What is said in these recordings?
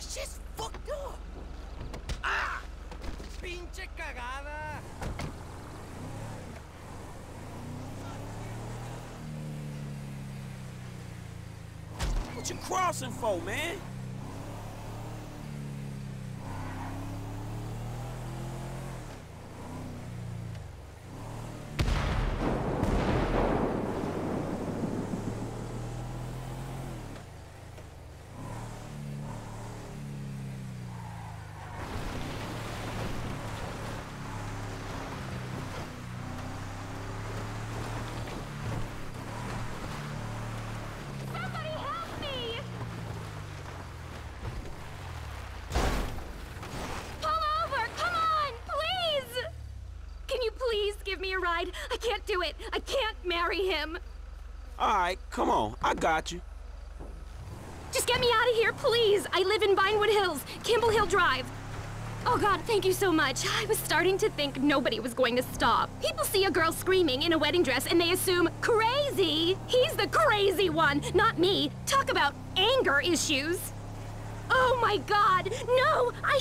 Shit's fucked up. Ah! Pinche cagada. What you crossing for, man? Somebody help me! Pull over! Come on! Please! Can you please give me a ride? I can't do it. I can't marry him. All right, come on. I got you. Just get me out of here, please. I live in Vinewood Hills, Kimble Hill Drive. Oh God, thank you so much. I was starting to think nobody was going to stop. People see a girl screaming in a wedding dress and they assume crazy. He's the crazy one, not me. Talk about anger issues. Oh my God, no, I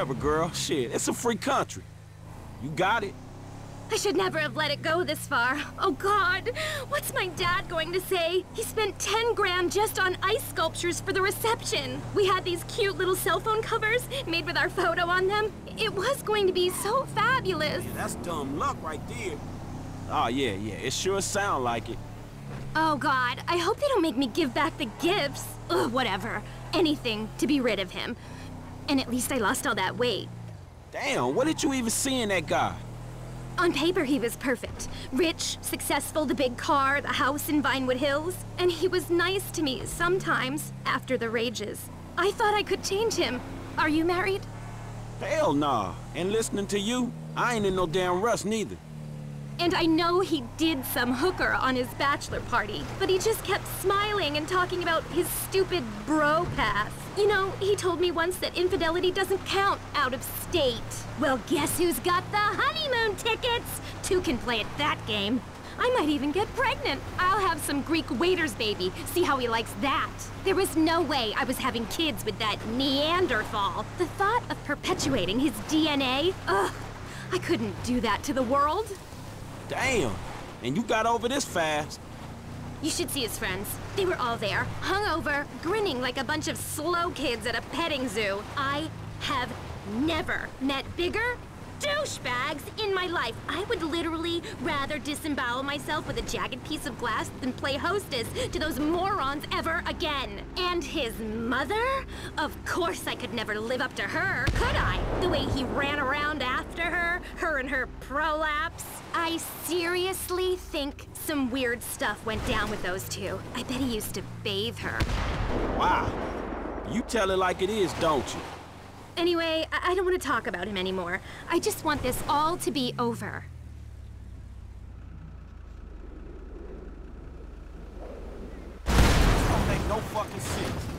Whatever, girl. Shit, it's a free country. You got it. I should never have let it go this far. Oh God, what's my dad going to say? He spent 10 grand just on ice sculptures for the reception. We had these cute little cell phone covers made with our photo on them. It was going to be so fabulous. Yeah, that's dumb luck right there. Oh, yeah, yeah. It sure sound like it. Oh God, I hope they don't make me give back the gifts. Ugh, whatever. Anything to be rid of him. And at least I lost all that weight. Damn, what did you even see in that guy? On paper, he was perfect. Rich, successful, the big car, the house in Vinewood Hills. And he was nice to me sometimes after the rages. I thought I could change him. Are you married? Hell nah. And listening to you, I ain't in no damn rush neither. And I know he did some hooker on his bachelor party, but he just kept smiling and talking about his stupid bro pass. You know, he told me once that infidelity doesn't count out of state. Well, guess who's got the honeymoon tickets? Two can play at that game. I might even get pregnant. I'll have some Greek waiter's baby. See how he likes that. There was no way I was having kids with that Neanderthal. The thought of perpetuating his DNA, ugh, I couldn't do that to the world. Damn. And you got over this fast. You should see his friends. They were all there, hungover, grinning like a bunch of slow kids at a petting zoo. I have never met bigger douchebags in my life. I would literally rather disembowel myself with a jagged piece of glass than play hostess to those morons ever again. And his mother? Of course I could never live up to her, could I? The way he ran around after her, her and her prolapse. I seriously think some weird stuff went down with those two. I bet he used to bathe her. Wow. You tell it like it is, don't you? Anyway, I, I don't want to talk about him anymore. I just want this all to be over. This don't make no fucking sense.